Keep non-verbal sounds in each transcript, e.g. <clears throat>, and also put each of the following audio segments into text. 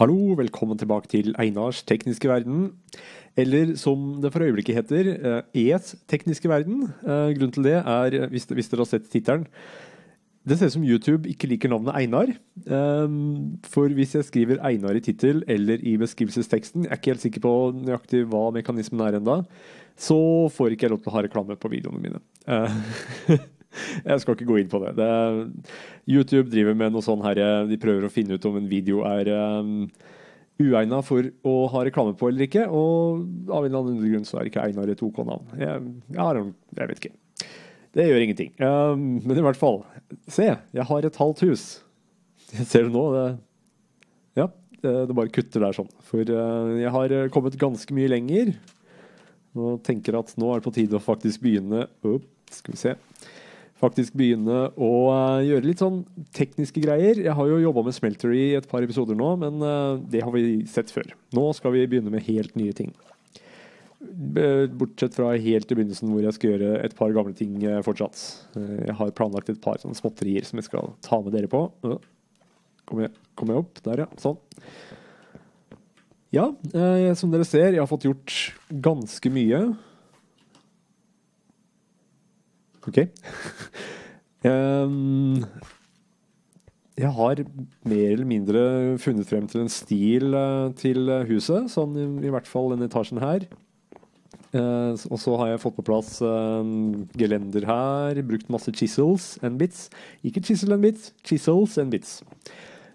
Hallo, velkommen tilbake til Einars tekniske verden. Eller som det for øyeblikket heter, eh, ES tekniske verden. Eh, grunnen til det er, eh, hvis, dere har sett tittelen Det ser ut som YouTube ikke liker navnet Einar. For hvis jeg skriver Einar i tittel eller i beskrivelsesteksten, jeg er ikke helt sikker på nøyaktig hva mekanismen er enda, så får ikke jeg lov til å ha reklame på videoene mine. <laughs> Jeg skal ikke gå inn på det. det YouTube driver med noe sånn her De prøver å finne ut om en video er um, uegna for å ha reklame på eller ikke. Og av en eller annen grunn så er det ikke Einar et OK-navn. Jeg, jeg, jeg, vet ikke. Det gjør ingenting. Um, men i hvert fall, se, jeg har et halvt hus. Jeg <laughs> ser det nå. Det, ja, det, det, bare kutter der sånn. For uh, jeg har kommet ganske mye lenger. Og tenker at nå er det på tide å faktisk begynne Opp, Skal vi se faktisk begynne å uh, gjøre litt sånn tekniske greier. Jeg har jo jobba med Smelter i et par episoder nå, men uh, det har vi sett før. Nå skal vi begynne med helt nye ting. Bortsett fra helt i begynnelsen hvor jeg skal gjøre et par gamle ting uh, fortsatt. jeg har planlagt et par sånne småtterier som jeg skal ta med dere på. Kommer jeg, kom jeg, opp? Der, ja. Sånn. Ja, som dere ser, jeg har fått gjort ganske mye. OK. um, jeg har mer eller mindre funnet frem til en stil uh, til huset, sånn i, i, hvert fall denne etasjen her. Uh, og så har jeg fått på plass uh, gelender her, brukt masse chisels and bits. Ikke chisel and bits, chisels and bits.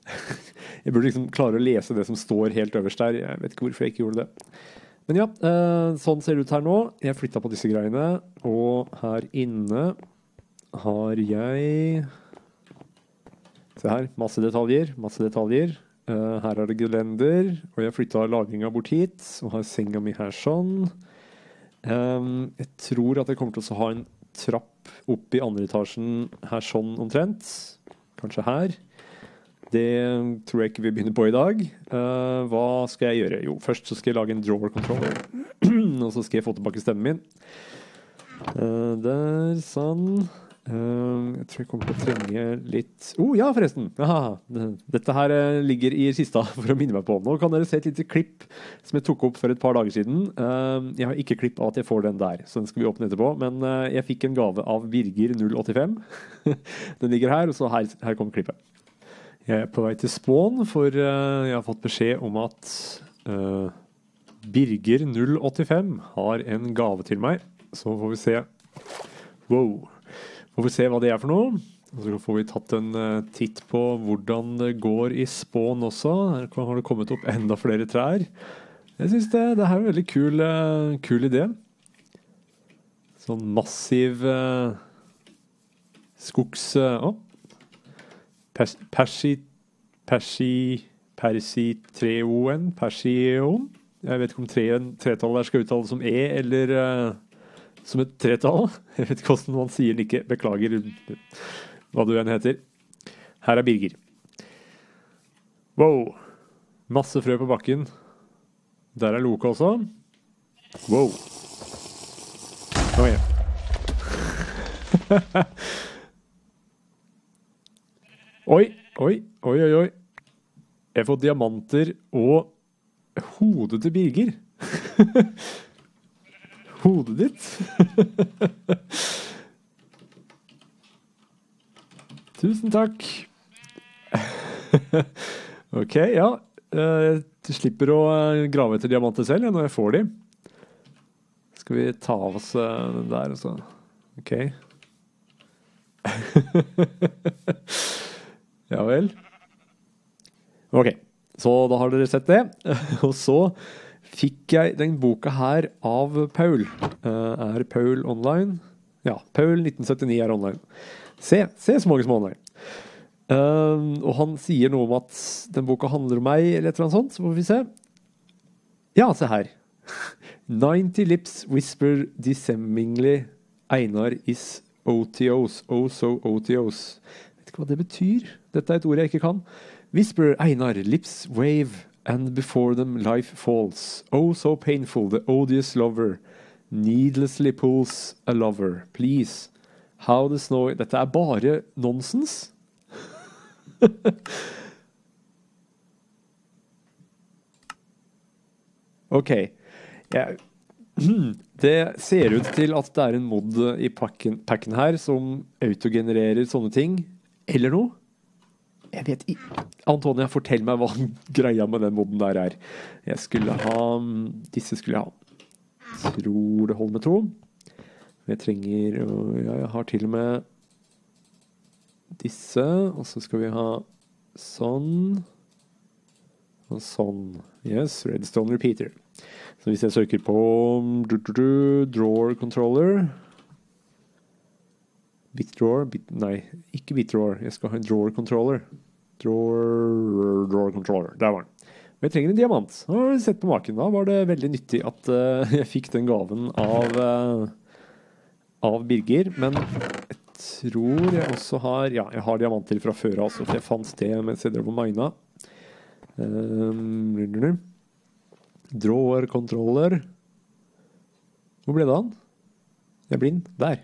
<laughs> jeg burde liksom klare å lese det som står helt øverst der. Jeg vet ikke hvorfor jeg ikke gjorde det. Men ja, eh, sånn ser det ut her nå. Jeg flytta på disse greiene, og her inne har jeg Se her. Masse detaljer. Masse detaljer. Uh, her er det gelender, og jeg flytta lagringa bort hit. Og har senga mi her sånn. Jeg tror at jeg kommer til å ha en trapp opp i andre etasjen her sånn omtrent. Kanskje her. Det tror jeg ikke vi begynner på i dag. Uh, hva skal jeg gjøre? Jo, først så skal jeg lage en drawer controller. <clears throat> og så skal jeg få tilbake stemmen min. Uh, der, sånn. Uh, jeg tror jeg kommer til å trenge litt Å oh, ja, forresten! Aha, dette her ligger i kista <laughs> for å minne meg på. Nå kan dere se et lite klipp som jeg tok opp for et par dager siden. jeg har ikke klipp av at jeg får den der, så den skal vi åpne etterpå. Men jeg fikk en gave av Birger085. <laughs> den ligger her, og så her, her kom klippet. Jeg er på vei til Spån, for uh, jeg har fått beskjed om at uh, Birger085 har en gave til meg. Så får vi se Wow. Får vi se hva det er for noe. Og så får vi tatt en uh, titt på hvordan det går i Spån også. Her har det kommet opp enda flere trær. Jeg syns det, det er en veldig kul, kul idé. Sånn massiv skogs... Persi... Persi... Persitreoen? Persion? Jeg vet ikke om tretallet skal uttales som E eller uh, som et tretall. <laughs> Jeg vet ikke hvordan man sier den ikke. Beklager hva du enn heter. Her er Birger. Wow. Masse frø på bakken. Der er Loke også. Wow. Oh, igjen. <laughs> Oi, oi, oi, oi. oi. Jeg har fått diamanter og hodet til Birger. <laughs> hodet ditt. <laughs> Tusen takk. <laughs> OK, ja. Jeg eh, slipper å eh, grave etter diamanter selv når jeg får de. Skal vi ta av oss eh, den der, altså. OK. Ja vel. Ok, så da har dere sett det. <laughs> Og så fikk jeg den boka her av Paul. Uh, er Paul online? Ja, Paul 1979 er online. Se, se så mange som er online. Uh, og han sier noe om at den boka handler om meg, eller et eller annet sånt. Så får vi se. Ja, se her. <laughs> 90 lips whisper dissemingly Einar is OTOs. Oh so OTOs. Vet ikke hva det betyr. Dette er et ord jeg ikke kan. Whisper Einar, lips wave, and before them life falls. Oh, so painful, the odious lover. Needlessly pulls a lover. Please. How the snow Dette er bare nonsens. <laughs> OK. Jeg, <clears throat> det ser ut til at det er en mod i pakken, pakken her som autogenererer sånne ting. Eller noe. Jeg vet ikke. Antonia, fortell meg hva <laughs> greia med den moden der er. Jeg skulle ha Disse skulle jeg ha. Tror det holder med to. Jeg trenger ja, Jeg har til og med disse. Og så skal vi ha sånn. Og sånn. Yes, Redstone repeater. Så hvis jeg søker på drawer controller Bitdrawer bit, Nei, ikke bitdrawer. Jeg skal ha en drawer controller. Drawer, drawer controller. Der var den. Og jeg trenger en diamant. Har du sett på maken? Da var det veldig nyttig at uh, <laughs> jeg fikk den gaven av, uh, av Birger. Men jeg tror jeg også har Ja, jeg har diamanter fra før av, for jeg fant det mens jeg drev og mina. Um, drawer controller. Hvor ble det av? Jeg er blind. Der.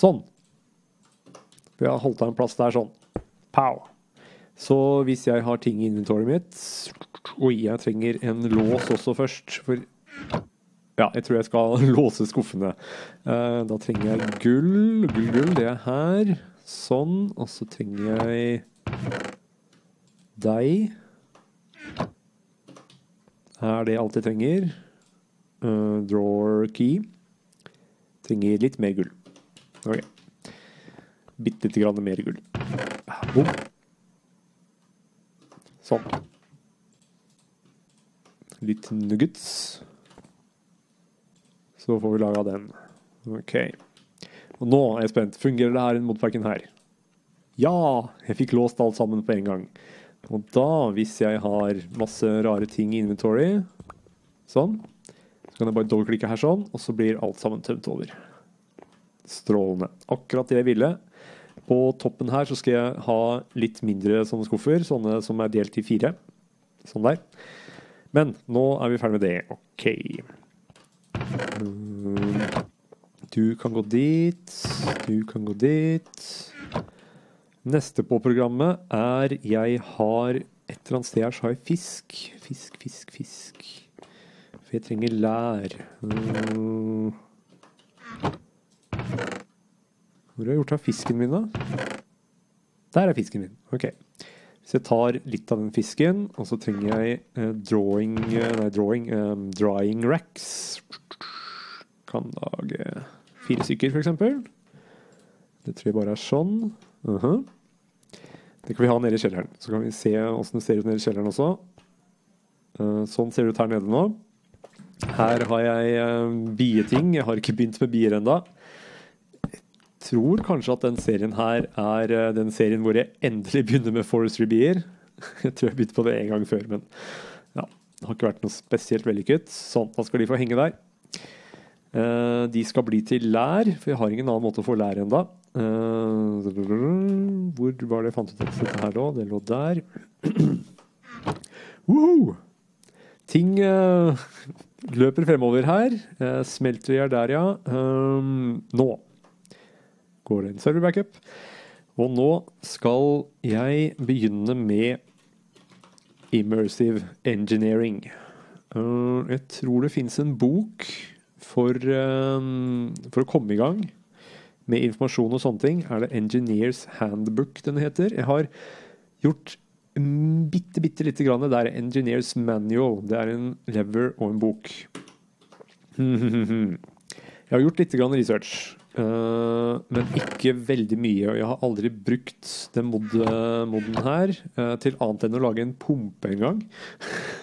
Sånn. Vi har holdt av en plass der sånn. Pow. Så hvis jeg har ting i inventoryet mitt Oi, jeg trenger en lås også først. For ja, jeg tror jeg skal <laughs> låse skuffene. Uh, da trenger jeg gull. Gull, gull, det er her. Sånn. Og så trenger jeg deg. Er det alt jeg trenger? Uh, drawer key. Trenger litt mer gull. Ok. Bitte lite grann mer gull. Bom. Sånn. Litt nuggets. Så får vi laga den. OK. Og nå er jeg spent. Fungerer det her i modpacken her? Ja! Jeg fikk låst alt sammen på en gang. Og da, hvis jeg har masse rare ting i inventory, sånn, så kan jeg bare dobbeltklikke her sånn, og så blir alt sammen tømt over. Strålende. Akkurat det jeg ville. På toppen her så skal jeg ha litt mindre sånne skuffer, sånne som er delt i fire. Sånn der. Men nå er vi ferdig med det. OK. Du kan gå dit. Du kan gå dit. Neste på programmet er jeg har et eller annet sted her så har jeg fisk. Fisk, fisk, fisk. For jeg trenger lær. Uh, hvor har jeg gjort av fisken min, da? Der er fisken min. Ok. Så jeg tar litt av den fisken, og så trenger jeg eh, drawing eh, Nei, drawing um, Drying racks. Kan lage fire stykker, f.eks. Det tror jeg bare er sånn. Uh -huh. Det kan vi ha nede i kjelleren. Så kan vi se åssen det ser ut nede i kjelleren også. Uh, sånn ser det ut her nede nå. Her har jeg uh, bieting. Jeg har ikke begynt med bier ennå tror kanskje at den serien her er uh, den serien hvor jeg endelig begynner med Forest Rebeer. <laughs> Jeg tror jeg begynte på det en gang før, men ja, det har ikke vært noe spesielt vellykket. Sånn, da skal de få henge der. Uh, de skal bli til lær, for jeg har ingen annen måte å få lær enda. Uh, hvor var det jeg fant ut at dette her lå? Det lå der. <clears throat> Woohoo! Ting <laughs> løper fremover her. smelter jeg der, ja. Nå går det en server backup. Og nå skal jeg begynne med immersive engineering. Uh, jeg tror det fins en bok for, uh, for, å komme i gang med informasjon og sånne ting. Er det Engineers Handbook den heter? Jeg har gjort bitte, bitte lite grann. Det er Engineers Manual. Det er en lever og en bok. <laughs> Jeg har gjort litt research. Uh, men ikke veldig mye. Og jeg har aldri brukt den mod moden her uh, til annet enn å lage en pumpe en gang.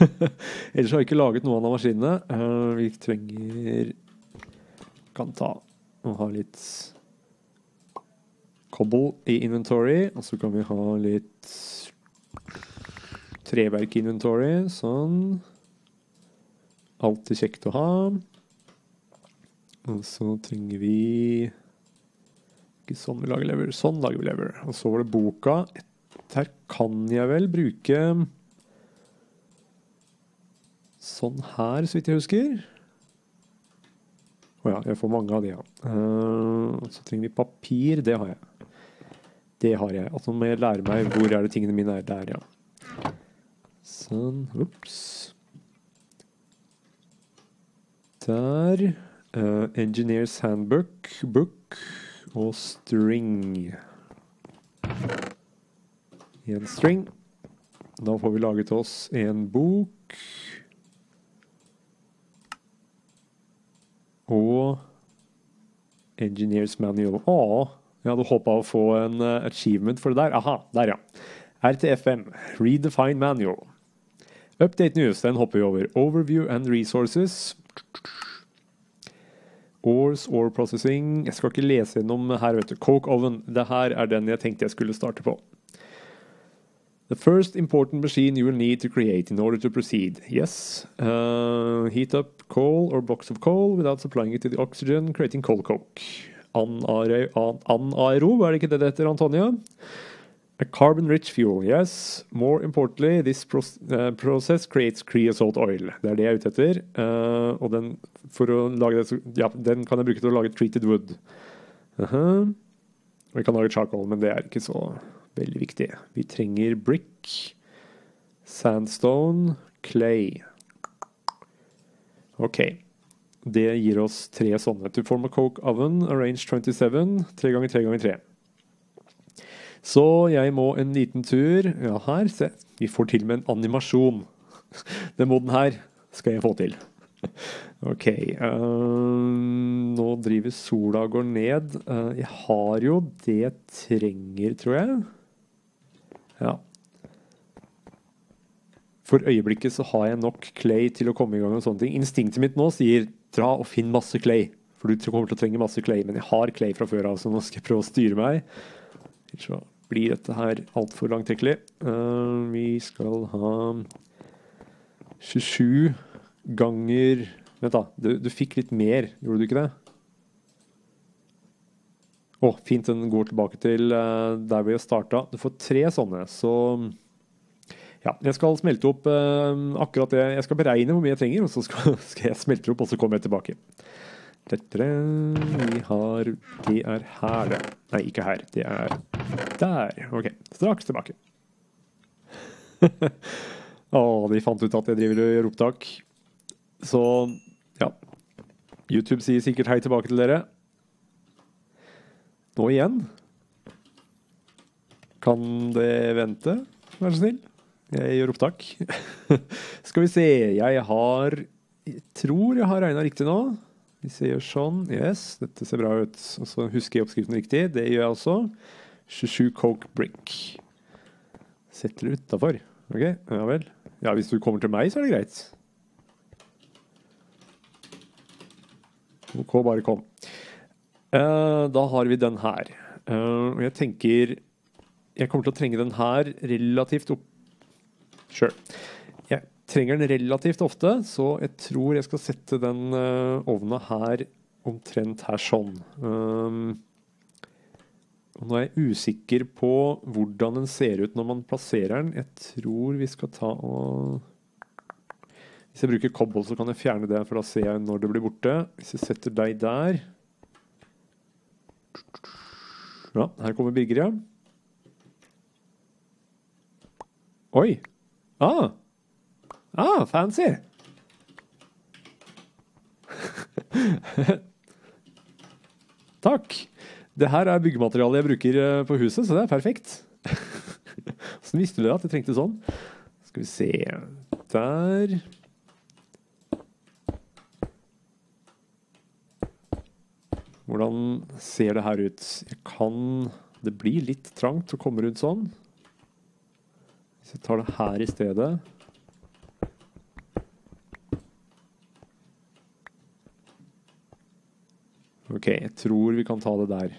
<laughs> Ellers har jeg ikke laget noen av maskinene. Uh, vi trenger Kan ta og ha litt cobble i inventory. Og så kan vi ha litt treverk i inventory. Sånn. Alltid kjekt å ha. Og så trenger vi Ikke sånn vi lager lever. Sånn lager vi lever. Og så var det boka. Her kan jeg vel bruke sånn her, så vidt jeg husker. Å ja, jeg får mange av de, ja. Uh, så trenger vi papir. Det har jeg. Det har jeg. Altså må jeg lære meg hvor er det tingene mine er. Der, ja. Sånn. Ops. Der. Uh, Engineers Handbook, book og string. En string. Da får vi laget oss en bok. Og Engineers Manual. Å, jeg hadde håpa å få en uh, achievement for det der. Aha, der, ja. RTFM, Redefine Manual. Update News, den hopper vi over. Overview and Resources. Ores, Ore Processing. Jeg skal ikke lese gjennom her, vet du. Coke Oven. Det her er den jeg tenkte jeg skulle starte på. The first important machine you will need to create in order to proceed. Yes. Uh, heat up coal or box of coal without supplying it to the oxygen, creating coal coke. Anaero, er det ikke det det heter, Antonia? A carbon-rich fuel, yes. More importantly, this uh, process creates creosote oil. Det er det jeg er ute etter. Uh, og den, det, ja, den kan jeg bruke til å lage treated wood. Uh -huh. Jeg kan lage charcoal, men det er ikke så veldig viktig. Vi trenger brick, sandstone, clay. OK. Det gir oss tre sånne. To form a coke oven, arrange 27, Tre ganger tre ganger 3. Så jeg må en liten tur Ja, her, se. Vi får til med en animasjon. <laughs> Den moden her skal jeg få til. <laughs> OK. Uh, nå driver sola og går ned. Uh, jeg har jo det jeg trenger, tror jeg. Ja. For øyeblikket så har jeg nok clay til å komme i gang med sånne ting. Instinktet mitt nå sier dra og finn masse clay. For du kommer til å trenge masse clay. Men jeg har clay fra før av, så nå skal jeg prøve å styre meg. Så blir dette her altfor langtekkelig. Uh, vi skal ha 27 ganger Vent, da. Du, du, fikk litt mer, gjorde du ikke det? Å, oh, fint. Den går tilbake til uh, der vi starta. Du får tre sånne, så ja, jeg skal smelte opp uh, akkurat det. Jeg skal beregne hvor mye jeg trenger, og så skal, <laughs> skal jeg smelte opp, og så kommer jeg tilbake. Vi har De er her, det. Nei, ikke her. De er der. OK. Straks tilbake. <laughs> Å, de fant ut at jeg driver og gjør opptak. Så ja. YouTube sier sikkert hei tilbake til dere. Nå igjen. Kan det vente, vær så snill? Jeg gjør opptak. <laughs> Skal vi se. Jeg har Jeg tror jeg har regna riktig nå. Jeg gjør sånn Yes, dette ser bra ut. Og så husker jeg oppskriften riktig. Det gjør jeg også. 27 Coke Brick. Setter det utafor. OK, ja vel. Ja, hvis du kommer til meg, så er det greit. OK, bare kom. Uh, da har vi den her. Uh, jeg tenker Jeg kommer til å trenge den her relativt opp Sure trenger den relativt ofte, så jeg tror jeg skal sette den uh, ovna her omtrent her sånn. Um, nå er jeg usikker på hvordan den ser ut når man plasserer den. Jeg tror vi skal ta og Hvis jeg bruker kobbel, så kan jeg fjerne det, for da ser jeg når det blir borte. Hvis jeg setter deg der Ja, her kommer Birger, ja. Oi! Ah! Ah, fancy! <laughs> Takk. Det her er byggematerialet jeg bruker eh, på huset, så det er perfekt. <laughs> Åssen visste du at jeg trengte sånn? Skal vi se Der. Hvordan ser det her ut? Jeg kan Det blir litt trangt å komme rundt sånn. Hvis jeg tar det her i stedet Ok, jeg tror vi kan ta det der.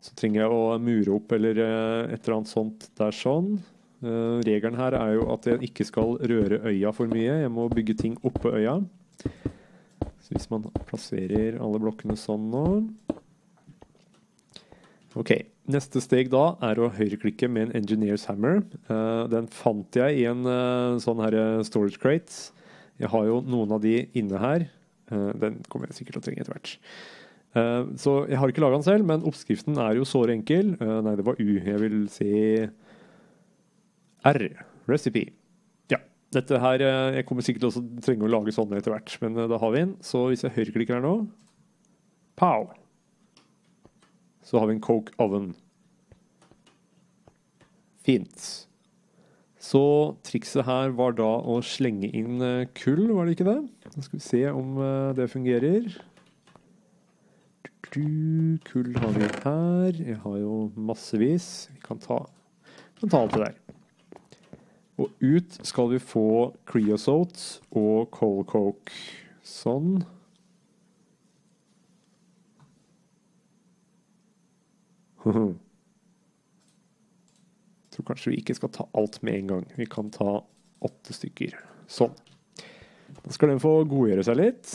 Så trenger jeg å mure opp eller eh, et eller annet sånt der sånn. Uh, regelen her er jo at jeg ikke skal røre øya for mye. Jeg må bygge ting oppå øya. Så hvis man plasserer alle blokkene sånn nå Ok, Neste steg da er å høyreklikke med en Engineers Hammer. Uh, den fant jeg i en sånn her storage crate. Jeg har jo noen av de inne her. Eh, den kommer jeg sikkert til å trenge etter hvert. Eh, så jeg har ikke laga den selv, men oppskriften er jo såre enkel. Eh, nei, det var U. Jeg vil si R. Recipe. Ja. Dette her Jeg kommer sikkert til å trenge å lage sånne etter hvert, men da har vi den. Så hvis jeg høyreklikker her nå Pow! Så har vi en Coke oven. Fint. Så trikset her var da å slenge inn eh, kull, var det ikke det? Nå skal vi se om eh, det fungerer. Kull har vi her. Jeg har jo massevis. Vi kan ta, kan ta alt det der. Og ut skal vi få creosote og coal coke. Sånn. <laughs> Tror kanskje vi ikke skal ta alt med en gang. Vi kan ta åtte stykker. Sånn. Da skal den få godgjøre seg litt.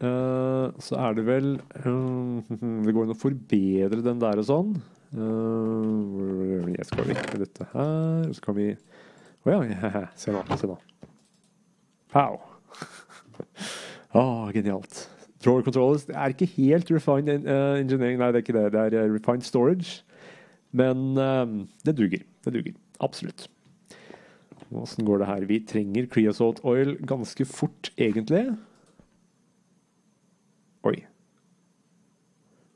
Uh, så er det vel uh, <laughs> Det går an å forbedre den der og sånn. Uh, jeg skal vippe dette her, og så kan vi Å ja, <laughs> se nå. Se nå. Pow! <laughs> ah, genialt. Drawer controllers det er ikke helt refined engineering, nei, det er ikke det. Det er refined storage. Men det duger. Det duger. Absolutt. Åssen går det her? Vi trenger creosote oil ganske fort, egentlig. Oi.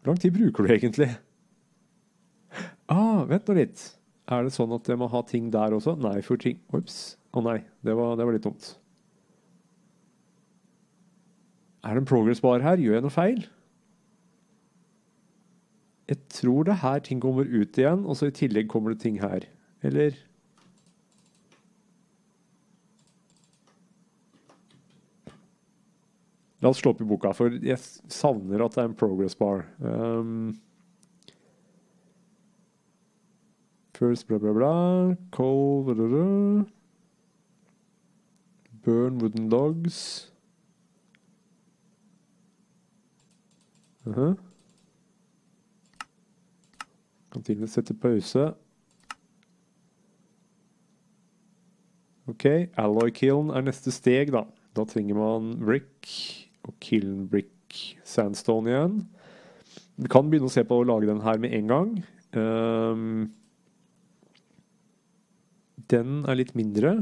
Hvor lang tid bruker du egentlig? Ah, vent nå litt. Er det sånn at jeg må ha ting der også? Nei, for ting Ops. Å oh, nei, det var, det var, litt dumt. Er det en progress bar her? Gjør jeg noe feil? Jeg tror det er her ting kommer ut igjen, og så i tillegg kommer det ting her. Eller La oss slå opp i boka, for jeg savner at det er en progress bar. Um, first bla, bla, bla. Bla, bla, bla. Burn wooden logs. Uh -huh. Kan til og med sette pause. OK, alloy kiln er neste steg, da. Da trenger man brick og Kiln Brick Sandstone igjen. Vi kan begynne å se på å lage den her med en gang. Um, den er litt mindre.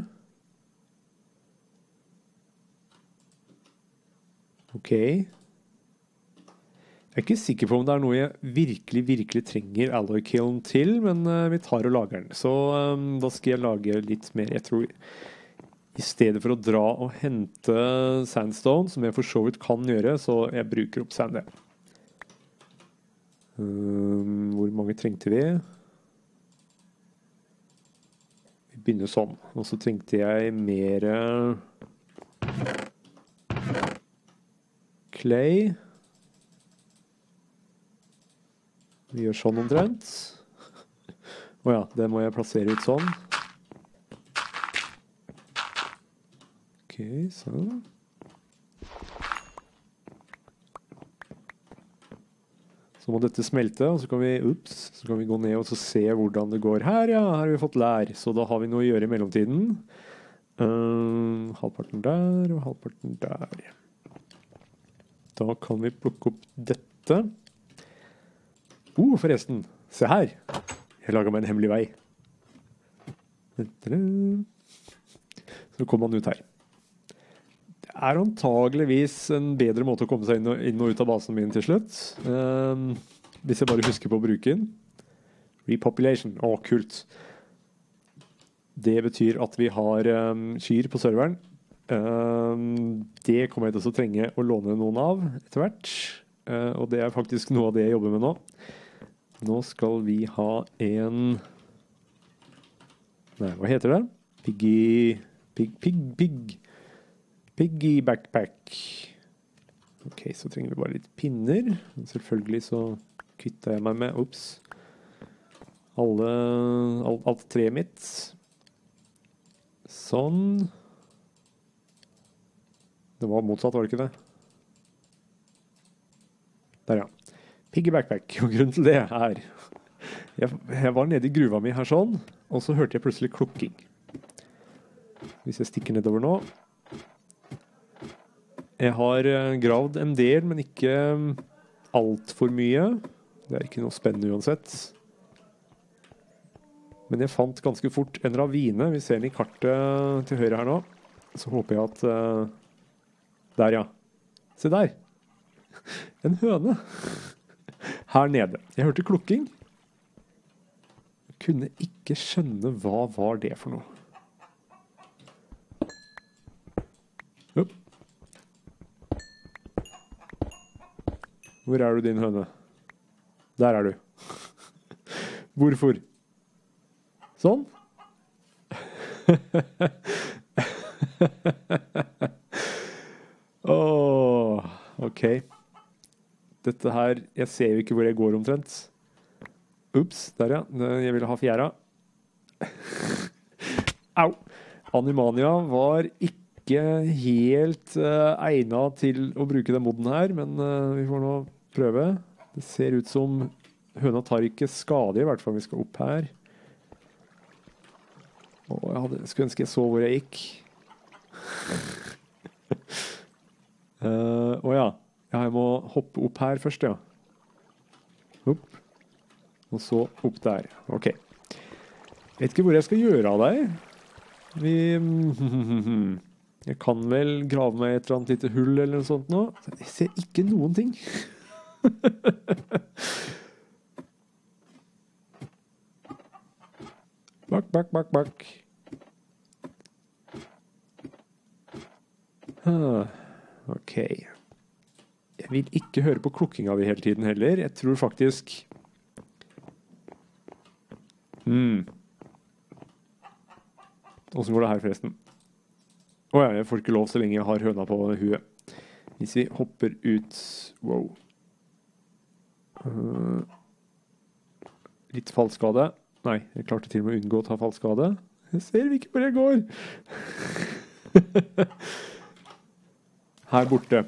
OK. Jeg er ikke sikker på om det er noe jeg virkelig virkelig trenger alloy kiln til, men uh, vi tar og lager den. Så um, da skal jeg lage litt mer. Jeg tror i stedet for å dra og hente sandstone, som jeg for så vidt kan gjøre, så jeg bruker opp sand, jeg. Um, hvor mange trengte vi? Vi begynner sånn. Og så trengte jeg mer clay. Vi gjør sånn omtrent. Å ja, det må jeg plassere ut sånn. Ok, sånn. Så må dette smelte, og så kan vi, ups, så kan vi gå ned og se hvordan det går her. Ja, her har vi fått lær, så da har vi noe å gjøre i mellomtiden. Um, halvparten der og halvparten der. Da kan vi plukke opp dette. Oh, forresten. Se her. Jeg laga meg en hemmelig vei. Så kommer man ut her Det er antageligvis en bedre måte å komme seg inn og, ut av basen min til slutt. Um, hvis jeg bare husker på å bruke den. Repopulation. Å, kult. Det betyr at vi har um, kyr på serveren. Um, det kommer jeg til å trenge å låne noen av etter hvert. Uh, og det er faktisk noe av det jeg jobber med nå. Nå skal vi ha en Nei, hva heter det? Piggy Pig, pig, pig. Piggy backpack. Ok, så trenger vi bare litt pinner. Selvfølgelig så kvitta jeg meg med Ops. Alle alt, alt treet mitt. Sånn. Det var motsatt, var det ikke det? Der, ja. Piggy backpack. Og grunnen til det er jeg, jeg var nede i gruva mi her sånn, og så hørte jeg plutselig klukking. Hvis jeg stikker nedover nå jeg har eh, gravd en del, men ikke mm, altfor mye. Det er ikke noe spennende uansett. Men jeg fant ganske fort en ravine. Vi ser den i kartet til høyre her nå. Så håper jeg at eh, Der, ja. Se der. En høne. Her nede. Jeg hørte klukking. Jeg kunne ikke skjønne hva var det for noe. Opp. Hvor er du, din høne? Der er du. <laughs> Hvorfor? Sånn. <laughs> oh, OK. Dette her Jeg ser jo ikke hvor jeg går omtrent. Ops, der ja. Jeg ville ha fjæra. <laughs> Au! Animania var ikke helt uh, egna til å bruke den moden her, men uh, vi får nå prøve. Det ser ut som høna tar ikke skade, i hvert fall. Vi skal opp her. Å, jeg hadde, skulle ønske jeg så hvor jeg gikk. uh, <laughs> å ja. Ja. Jeg må hoppe opp her først, ja. Opp. Og så opp der. OK. Jeg vet ikke hvor jeg skal gjøre av deg. Vi <laughs> Jeg kan vel grave meg et eller annet lite hull eller noe sånt nå. Jeg ser ikke noen ting. <laughs> Bak, bak, bak, bak. Ah, OK. Jeg vil ikke høre på klukkinga di hele tiden heller. Jeg tror faktisk mm. Åssen går det her, forresten? Å ja, jeg får ikke lov så lenge jeg har høna på huet. Hvis vi hopper ut Wow. Uh, litt fallskade. Nei, jeg klarte til og med å unngå å ta fallskade. Jeg ser ikke hvor jeg går! <laughs> Her borte.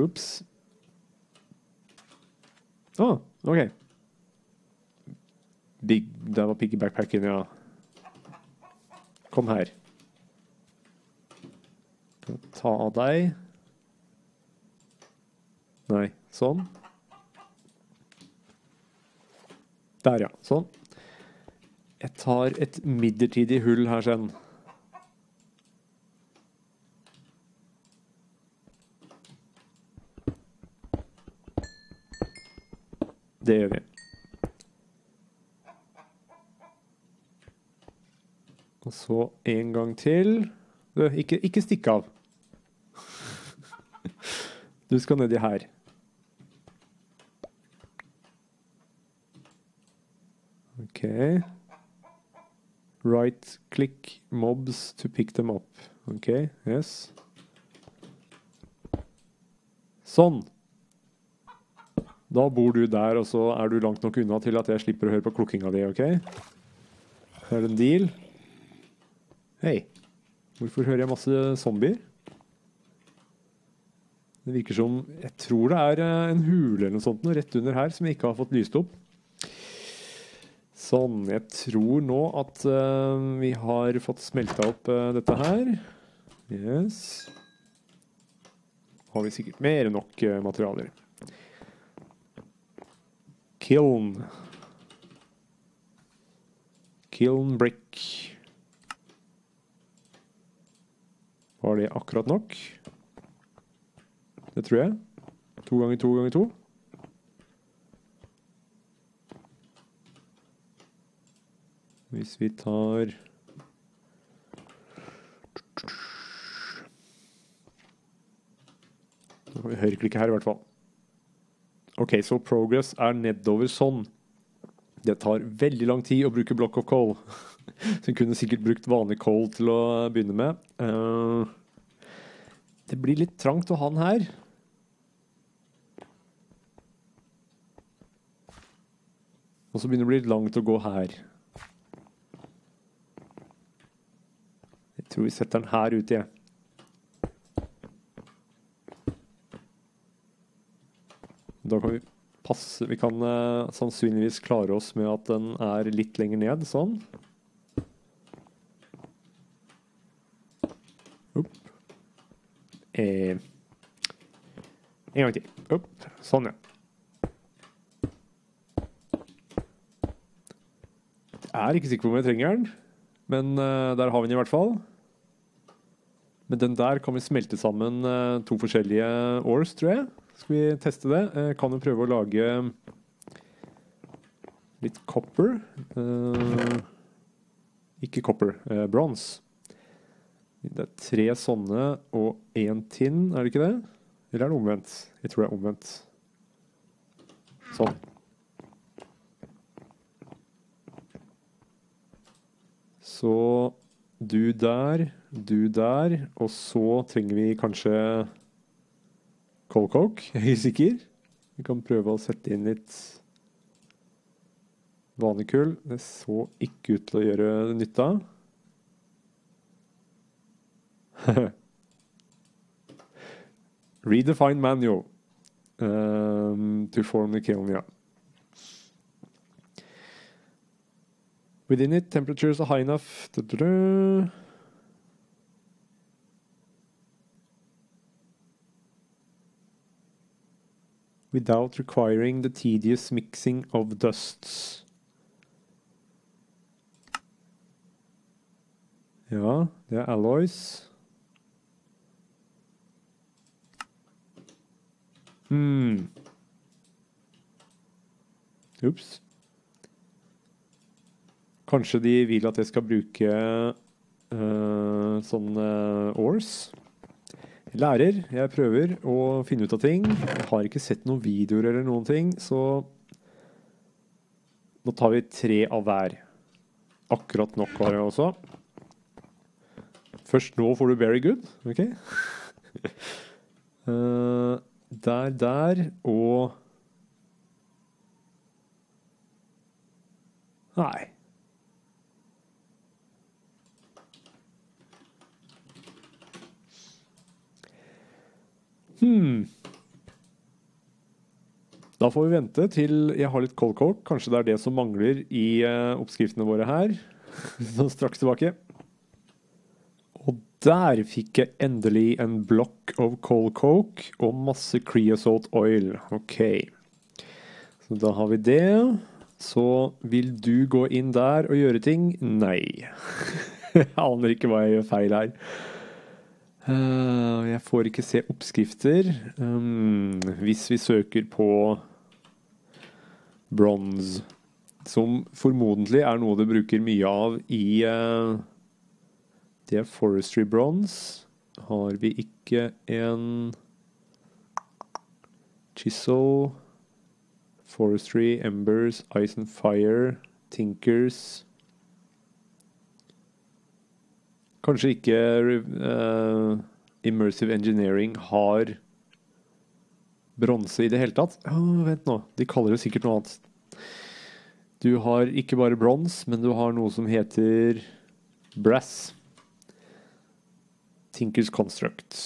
Ops. Å, oh, OK. Big, det var piggybackpacken, ja. Kom her. Ta av deg. Nei, sånn. Der, ja. Sånn. Jeg tar et midlertidig hull her sen. Det gjør vi. Og så en gang til. Du, ikke, ikke stikk av. <laughs> Du skal nedi her. OK. Right click mobs to pick them up. OK, yes. Sånn. Da bor du der, og så er du langt nok unna til at jeg slipper å høre på klukkinga di, OK? Så er det en deal. Hei. Hvorfor hører jeg masse zombier? Det virker som Jeg tror det er eh, en hule eller noe sånt noe rett under her som jeg ikke har fått lyst opp. Sånn. Jeg tror nå at uh, vi har fått smelta opp uh, dette her. Yes. Har vi sikkert mer enn nok uh, materialer. Kiln. Kiln brick. Var det akkurat nok? Det tror jeg. To ganger to ganger to. Hvis vi tar Nå kan vi høyreklikke her, i hvert fall. OK, så progress er nedover sånn. Det tar veldig lang tid å bruke block of coal. <laughs> Så hun kunne sikkert brukt vanlig coal til å begynne med. Uh, det blir litt trangt å ha den her. Og så begynner det å bli langt å gå her. Jeg tror vi setter den her ute, jeg. Da kan vi passe Vi kan uh, sannsynligvis klare oss med at den er litt lenger ned, sånn. Opp. Eh. En gang til. Opp. Sånn, ja. Jeg er ikke sikker på om jeg trenger den, men uh, der har vi den i hvert fall. Men den der kan vi smelte sammen uh, to forskjellige ores, tror jeg. Skal vi teste det? Jeg kan jo prøve å lage litt copper. ikke copper, bronse. Det er tre sånne og én tinn, er det ikke det? Eller er det omvendt? Jeg tror det er omvendt. Sånn. Så du der, du der, og så trenger vi kanskje cold coke, <laughs> jeg er sikker. Vi kan prøve å sette inn litt vanekull. Det så ikke ut til å gjøre nytta. <laughs> Redefine manual um, to form the kiln, yeah. Within it, temperatures are high enough. Without requiring the tedious mixing of dusts. Ja, det er alloys. Hmm. Ops. Kanskje de vil at jeg skal bruke uh, sånne ores. Lærer. Jeg prøver å finne ut av ting. Jeg har ikke sett noen videoer eller noen ting, så nå tar vi tre av hver. Akkurat nok har jeg også. Først nå får du very good. OK? uh, <laughs> der, der og Nei. Hmm. Da får vi vente til jeg har litt cold coke. Kanskje det er det som mangler i uh, oppskriftene våre her. <laughs> Så straks tilbake. Og der fikk jeg endelig en block of cold coke og masse creosote oil. Ok. Så da har vi det. Så vil du gå inn der og gjøre ting? Nei. <laughs> jeg aner ikke hva jeg gjør feil her. Uh, jeg får ikke se oppskrifter. Um, hvis vi søker på bronze, som formodentlig er noe du bruker mye av i uh, Det er forestry bronze. Har vi ikke en chisel, forestry, embers, ice and fire, tinkers Kanskje ikke uh, Immersive Engineering har bronse i det hele tatt. Oh, vent nå, de kaller det sikkert noe annet. Du har ikke bare bronse, men du har noe som heter brass. Tinkers Construct.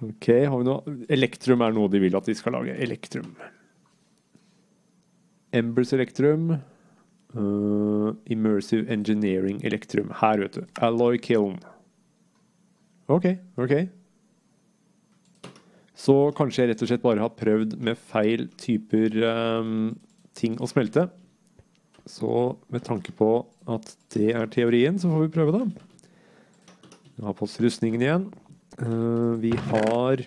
Ok, har vi noe Elektrum er noe de vil at de skal lage. Elektrum. Embers Elektrum. Uh, immersive Engineering Electrum. Her, vet du. Alloy Kiln. OK, OK. Så kanskje jeg rett og slett bare har prøvd med feil typer um, ting å smelte. Så med tanke på at det er teorien, så får vi prøve, da. Vi har på oss rustningen igjen. Uh, vi har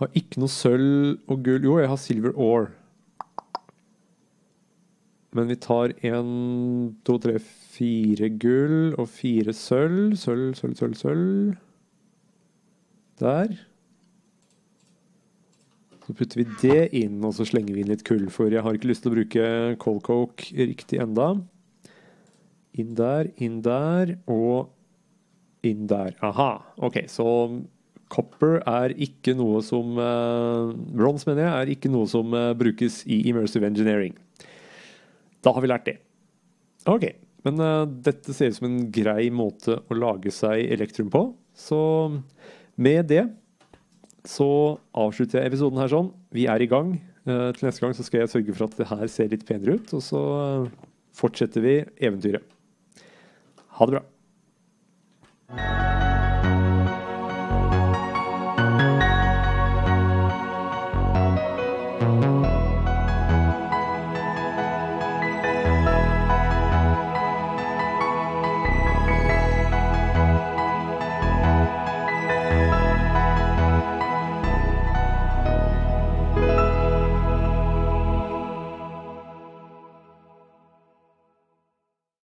Har ikke noe sølv og gull Jo, jeg har silver ore. Men vi tar én, to, tre, fire gull og fire sølv. Sølv, sølv, sølv, sølv. Der. Så putter vi det inn, og så slenger vi inn litt kull. For jeg har ikke lyst til å bruke cold coke riktig enda. Inn der, inn der og inn der. Aha. OK, så copper er ikke noe som uh, Bronze, mener jeg, er ikke noe som uh, brukes i immersive engineering. Da har vi lært det. Ok, men uh, dette ser ut som en grei måte å lage seg elektrum på. Så med det så avslutter jeg episoden her sånn. Vi er i gang. Uh, til neste gang så skal jeg sørge for at det her ser litt penere ut. Og så uh, fortsetter vi eventyret. Ha det bra.